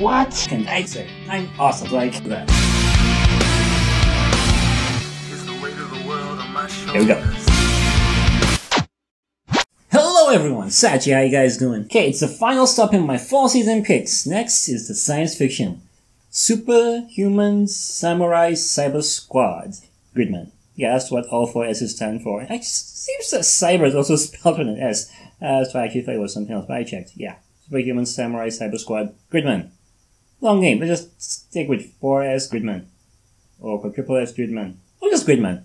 What can I say? I'm awesome like that. Here we go. Hello everyone, Sachi, how you guys doing? Okay, it's the final stop in my fall season picks. Next is the science fiction. Superhuman Samurai Syber Squad. Gridman. Yeah, that's what all four S's stand for. It seems that cyber is also spelled with an S. Uh, so I actually thought it was something else, but I checked. Yeah. Superhuman Samurai Syber Squad. Gridman. Long name. Let's just stick with 4S Gridman. Or triple S Gridman. Or just Gridman.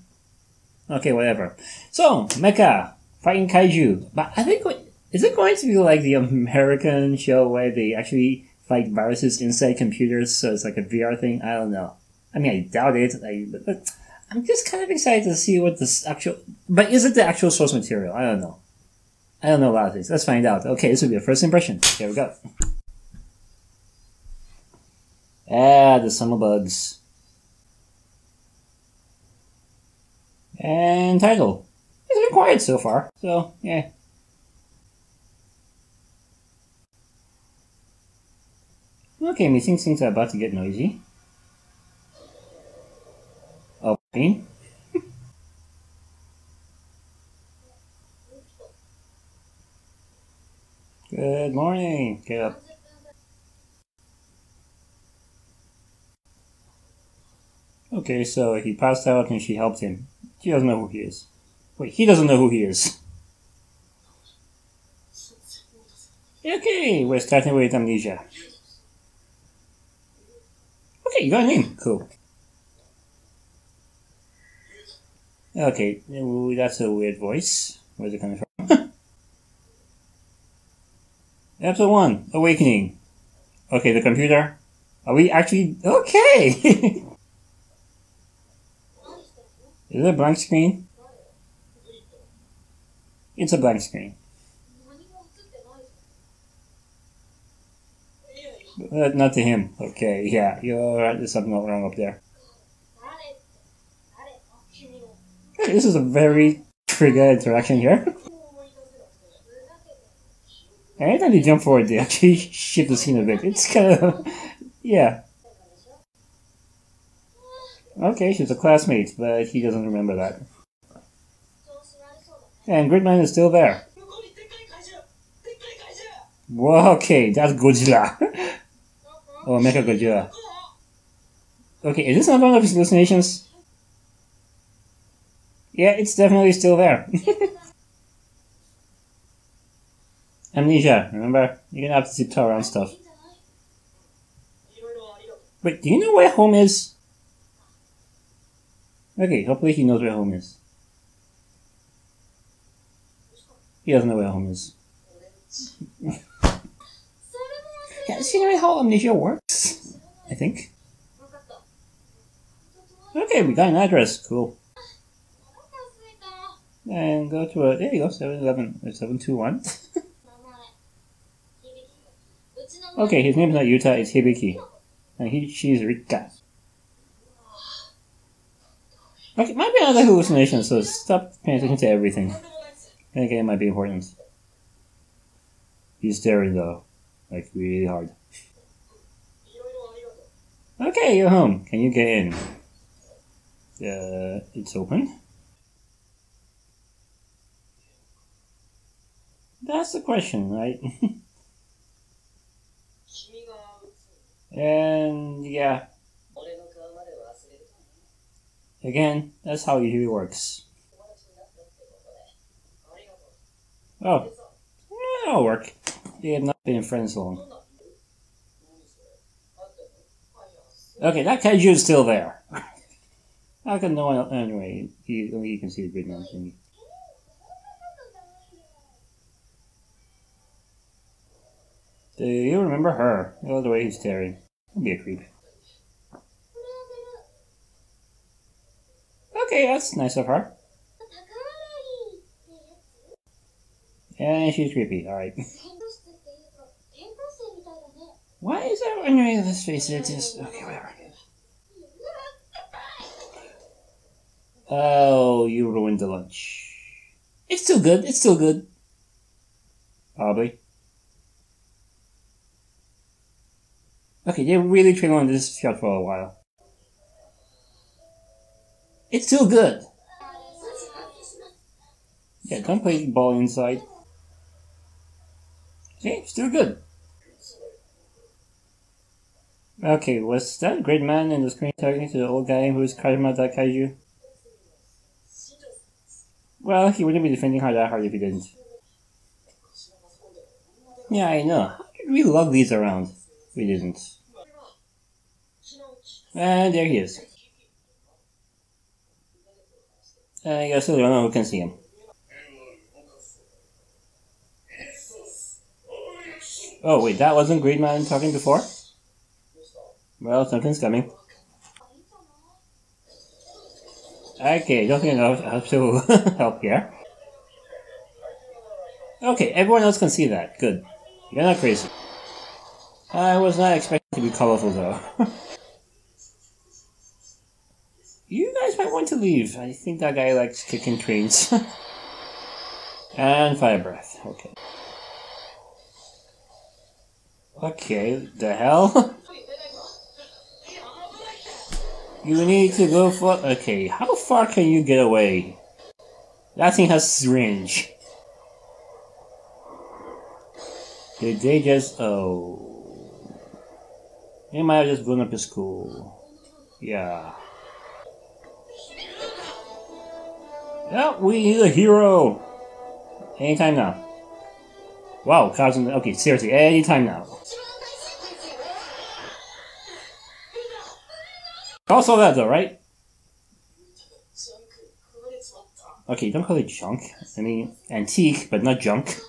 Okay, whatever. So, Mecha. Fighting Kaiju. But I think, is it going to be like the American show where they actually fight viruses inside computers so it's like a VR thing? I don't know. I mean, I doubt it. I, but, but I'm just kind of excited to see what this actual. But is it the actual source material? I don't know. I don't know a lot of things. Let's find out. Okay, this will be a first impression. Here we go. Ah, the summer bugs. And title. It's been quiet so far, so yeah. Okay, me think things are about to get noisy. Opening. Good morning. Get up. Okay, so he passed out and she helped him. She doesn't know who he is. Wait, he doesn't know who he is. Okay, we're starting with amnesia. Okay, you got a name. Cool. Okay, that's a weird voice. Where's it coming from? Episode 1, Awakening. Okay, the computer. Are we actually... Okay! Is it a blank screen? It's a blank screen. Uh, not to him. Okay, yeah, you're right. There's something wrong up there. Hey, this is a very trigger interaction here. Anytime you jump forward, they actually shift the scene a bit. It's kind of, yeah. Okay, she's a classmate, but he doesn't remember that. And Gridman is still there. Okay, that's Godzilla. oh, Mecha Godzilla. Okay, is this not one of his hallucinations? Yeah, it's definitely still there. Amnesia, remember? You're gonna have to tiptoe around stuff. Wait, do you know where home is? Okay, hopefully he knows where home is. He doesn't know where home is. yeah, see how amnesia works? I think. Okay, we got an address. Cool. And go to a. There you go, 711. 721. okay, his name's not Yuta, it's Hibiki. And he, she's Rikka. Okay, might be another hallucination, so stop paying attention to everything. Again, it might be important. He's staring though, like really hard. Okay, you're home. Can you get in? Uh, it's open. That's the question, right? and yeah, Again, that's how it usually works. Oh, that'll work. They have not been friends long. Okay, that kaiju is still there. How can no one anyway? He, only you can see the big man thingy. Do you remember her? The way he's staring. Don't be a creep. Okay, that's nice of her. And she's creepy, alright. Why is that anyway this face? It's just okay, whatever. Oh, you ruined the lunch. It's still good, it's still good. Probably. Okay, they really train on this shot for a while. It's still good. Yeah, don't play the ball inside. See, still good. Okay, was that Gridman in the screen talking to the old guy who's Kazuma that kaiju? Well, he wouldn't be defending her that hard if he didn't. Yeah, I know. We lug these around. We didn't. And there he is. I I don't know who can see him. Oh wait, that wasn't Gridman talking before? Well, something's coming. Okay, don't think I have to help here. Okay, everyone else can see that. Good. You're not crazy. I was not expecting to be colorful though. you guys might want to leave. I think that guy likes kicking trains. and fire breath. Okay. Okay, the hell? you need to go for. Okay, how far can you get away? That thing has range. Did they just. Oh. They might have just blown up his school. Yeah. Yeah, we need a hero! Anytime now. Wow, Cosmo. Okay, seriously, anytime now. Also that though, right? Okay, don't call it junk. I mean, antique, but not junk.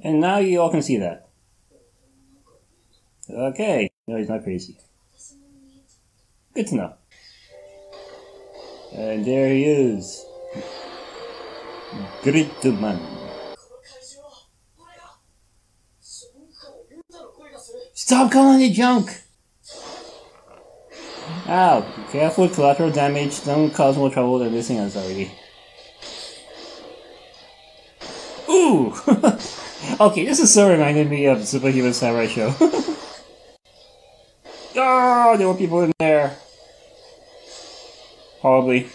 And now you all can see that. Okay, no, he's not crazy. Good to know. And there he is. Gridman. Stop calling it junk! Ow, careful with collateral damage, don't cause more trouble than this thing has already. Ooh! okay, this is so reminding me of Superhuman Samurai Show. oh, there were people in there. Probably.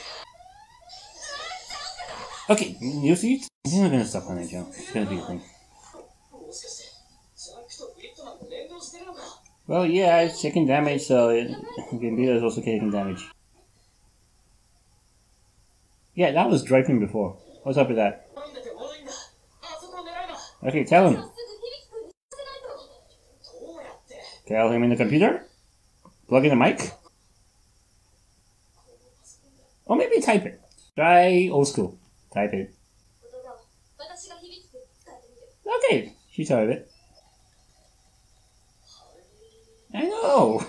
Okay, you see, you're gonna stop on that jump. It's gonna be a thing. Well, yeah, it's taking damage, so it, Gambito is also taking damage. Yeah, that was Driping before. What's up with that? Okay, tell him. Tell him in the computer? Plug in the mic? Or maybe type it. Try old school. Type it. Okay, she typed it. I know!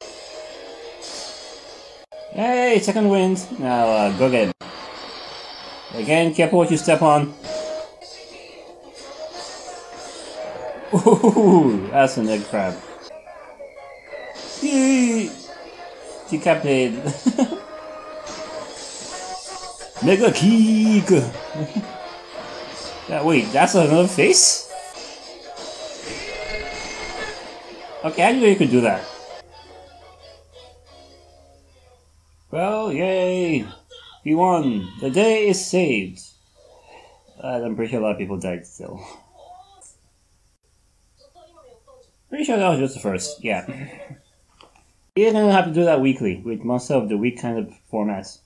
hey, second wind. Now, uh, go it. Again, careful what you step on. Ooh, that's an egg crab. Decapitated. Mega kick! yeah, wait, that's another face? Okay, I knew you could do that. Well, yay! We won! The day is saved! Uh, I'm pretty sure a lot of people died still. Pretty sure that was just the first, yeah. You're gonna have to do that weekly, with most of the week kind of formats.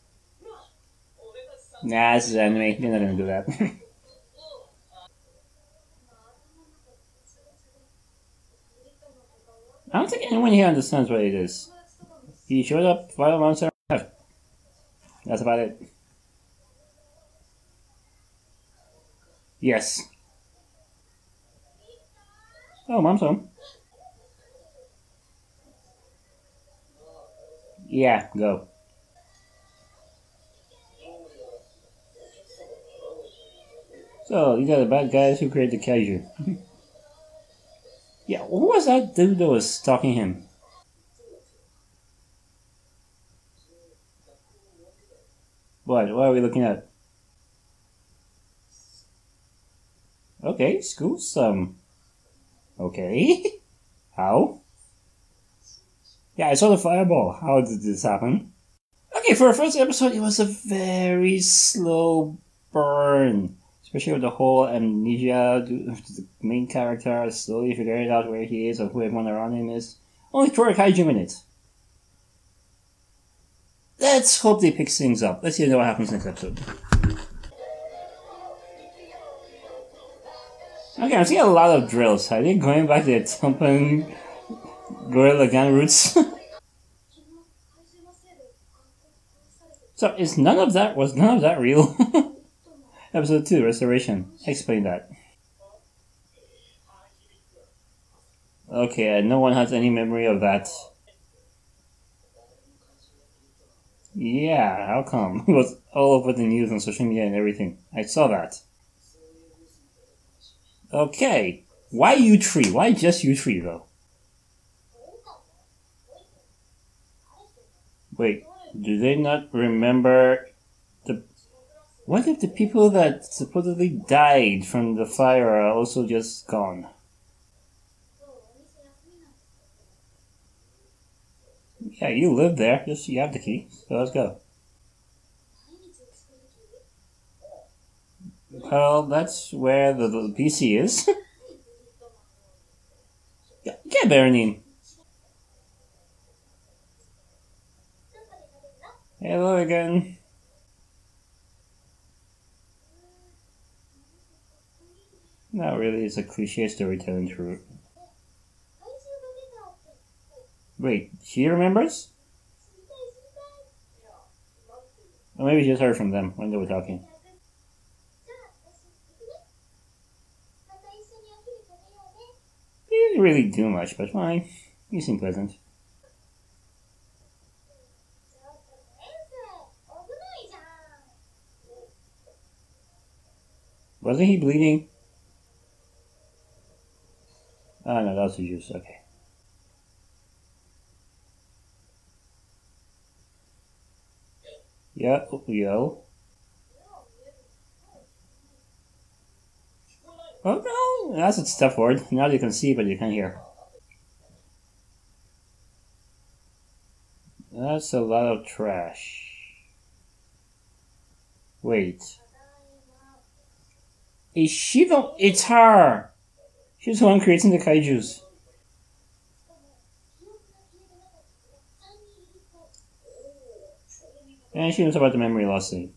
Nah, this is anime, you're not gonna do that. I don't think anyone here understands what it is. He showed up five months ago. That's about it. Yes. Oh, mom's home. Yeah, go. So, these are the bad guys who created the kaiju. yeah, who was that dude that was stalking him? What? What are we looking at? Okay, school some. Okay. How? Yeah, I saw the fireball. How did this happen? Okay, for our first episode, it was a very slow burn. Especially with the whole amnesia, the main character slowly figuring out where he is or who everyone around him is. Only Tora Kaiju in it. Let's hope they pick things up. Let's see what happens next episode. Okay, I'm seeing a lot of drills. Are they going back to their Toppa Gurren Lagann roots? so is none of that was none of that real? Episode two, restoration. Explain that. Okay, no one has any memory of that. Yeah, how come? It was all over the news on social media and everything. I saw that. Okay. Why you three? Why just you three though? Wait, do they not remember what if the people that supposedly died from the fire are also just gone? Yeah, you live there. Just you have the key. So let's go. Well, that's where the, the PC is. Get Berenine. Hello again. Not really, it's a cliche storytelling trope. Wait, she remembers? Or maybe she just heard from them when they were talking. He didn't really do much, but fine. You seem pleasant. Wasn't he bleeding? No, that was the juice, okay. Yeah, yo. Oh no, that's a step forward. Now you can see, but you can't hear. That's a lot of trash. Wait. Is she the- It's her! She's the one creating the kaijus. And she knows about the memory loss thing.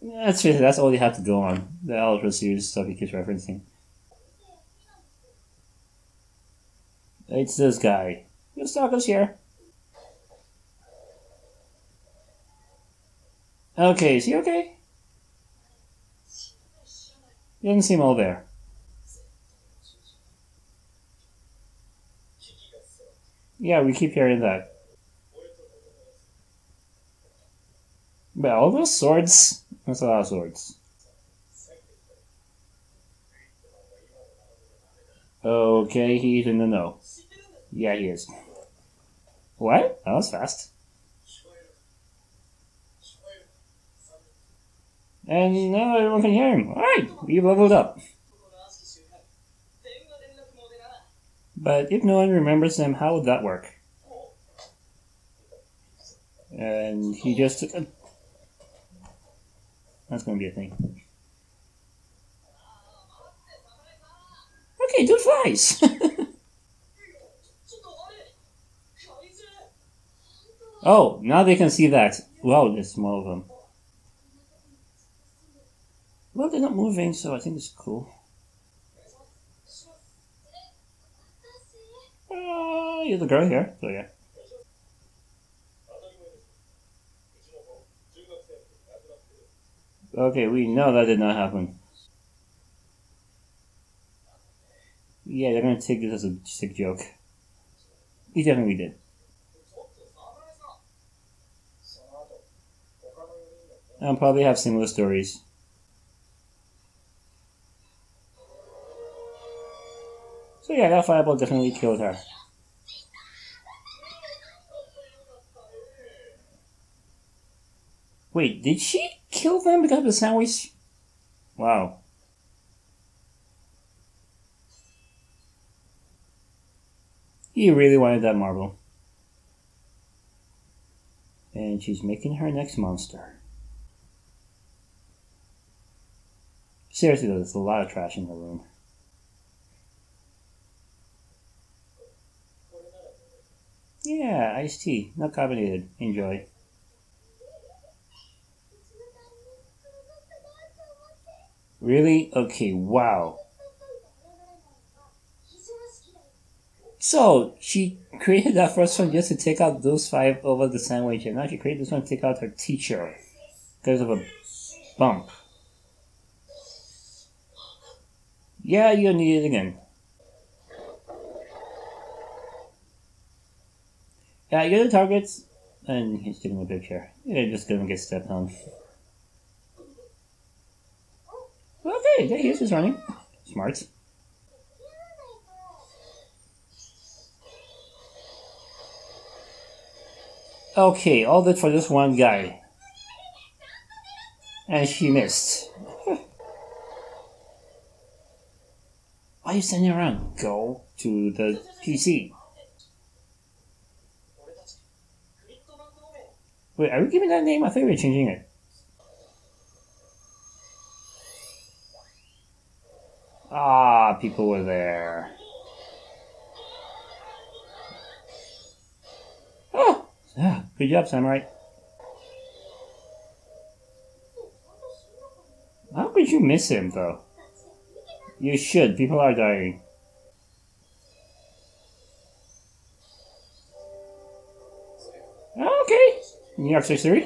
Let's it, that's all you have to go on. The Ultra series stuff he keeps referencing. It's this guy. You stalk us here. Okay, is he okay? Doesn't seem all there. Yeah, we keep hearing that. But all those swords, that's a lot of swords. Okay, he's in the know. Yeah, he is. What? That was fast. And now everyone can hear him. Alright, we leveled up. But if no one remembers them, how would that work? And he just took a... That's gonna be a thing. Okay, dude flies! oh, now they can see that. Wow, there's more of them. Well, they're not moving, so I think it's cool. Uh, you're the girl here, so yeah. Okay, we know that did not happen. Yeah, they're gonna take this as a sick joke. He definitely did. I'll probably have similar stories. So yeah, that fireball definitely killed her. Wait, did she kill them because of the sandwich? Wow. He really wanted that marble. And she's making her next monster. Seriously though, there's a lot of trash in the room. Yeah, iced tea, not carbonated. Enjoy. Really? Okay, wow. So, she created that first one just to take out those five over the sandwich, and now she created this one to take out her teacher because of a bump. Yeah, you'll need it again. Yeah, you're the targets, and he's taking a picture. You're just gonna get stepped on. Okay, is, he's running. Smart. Okay, all that for this one guy. And she missed. Why are you standing around? Go to the PC. Wait, are we giving that name? I thought we were changing it. Ah, people were there. Oh, yeah, good job, Samurai. How could you miss him, though? You should. People are dying. New York 63.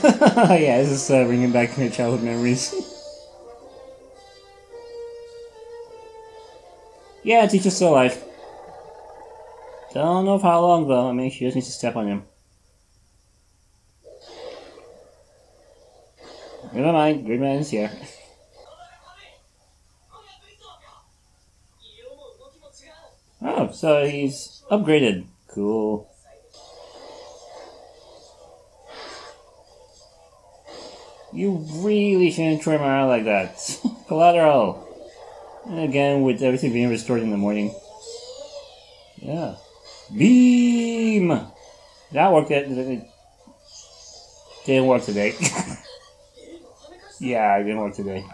yeah, this is uh, bringing back my childhood memories. yeah, teacher's still alive. Don't know for how long though. I mean, she just needs to step on him. Never mind, Gridman's here. So he's upgraded. Cool. You really shouldn't trim around like that. Collateral. And again, with everything being restored in the morning. Yeah. Beam! That worked. It didn't work today. yeah, it didn't work today.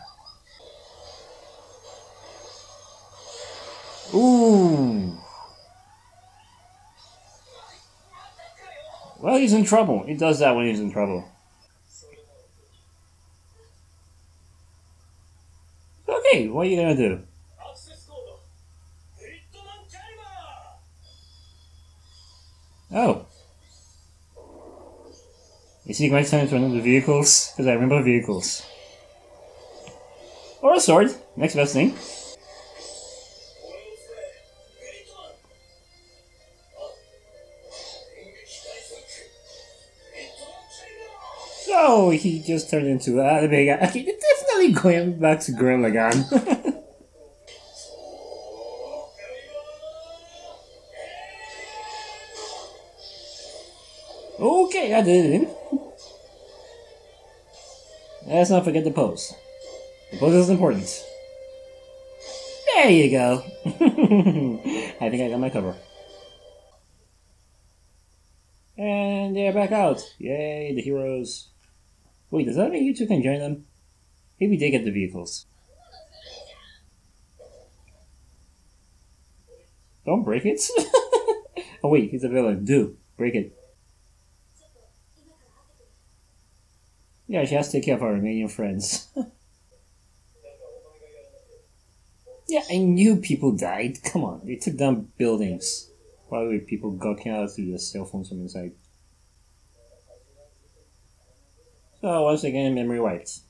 Ooh. Well, he's in trouble. He does that when he's in trouble. Okay, what are you gonna do? Oh. See my time to one of the vehicles? Because I remember vehicles. Or a sword. Next best thing. So he just turned into the big guy. Okay, definitely going back to Gurren Lagann. Okay, I did it. Let's not forget the pose. The pose is important. There you go. I think I got my cover. And they're back out. Yay, the heroes. Wait, does that mean you two can join them? Maybe they get the vehicles. Don't break it. oh wait, he's a villain. Do break it. Yeah, she has to take care of her Romanian friends. yeah, I knew people died. Come on, they took down buildings. Probably people got out through their cell phones from inside. So once again, memory wipes.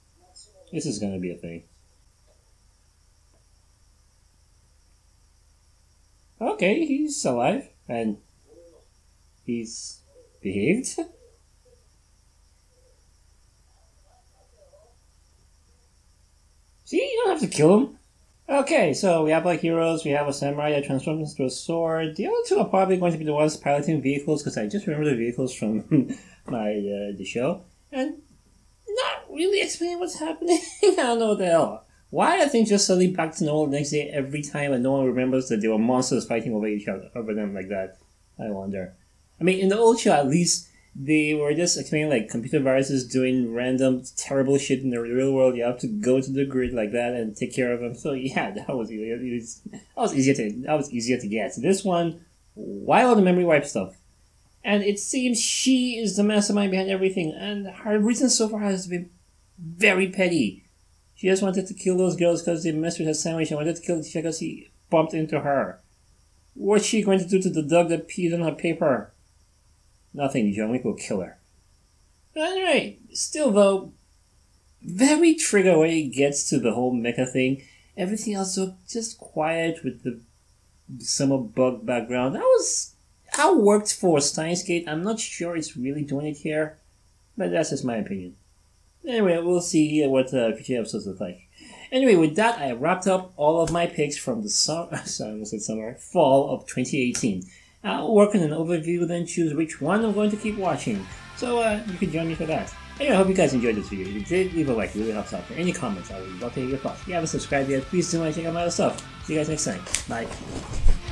This is gonna be a thing. Okay, he's alive and he's behaved. See, you don't have to kill him. Okay, so we have like heroes, we have a samurai that transforms into a sword. The other two are probably going to be the ones piloting vehicles because I just remember the vehicles from my uh, the show and really explain what's happening. I don't know what the hell. Why are things just suddenly back to normal the next day every time and no one remembers that there were monsters fighting over each other over them like that? I wonder. I mean, in the old show, at least they were just explaining like computer viruses doing random terrible shit in the real world. You have to go to the grid like that and take care of them. So yeah, that was that was easier to that was easier to get. This one, why all the memory wipe stuff? And it seems she is the mastermind behind everything, and her reason so far has been very petty. She just wanted to kill those girls because they messed with her sandwich and wanted to kill the because he bumped into her. What's she going to do to the dog that peed on her paper? Nothing, John Wick will kill her. Anyway, still though, very trigger when he gets to the whole mecha thing. Everything else so just quiet with the summer bug background. That was I worked for Steins Gate. I'm not sure it's really doing it here, but that's just my opinion. Anyway, we'll see what the uh, future episodes look like. Anyway, with that, I wrapped up all of my picks from the summer, sorry, I said summer, fall of 2018. I'll work on an overview, then choose which one I'm going to keep watching. So uh, you can join me for that. Anyway, I hope you guys enjoyed this video. If you did, leave a like, it really helps out. For any comments, I would love to hear your thoughts. If you haven't subscribed yet, please do to check out my other stuff. See you guys next time. Bye.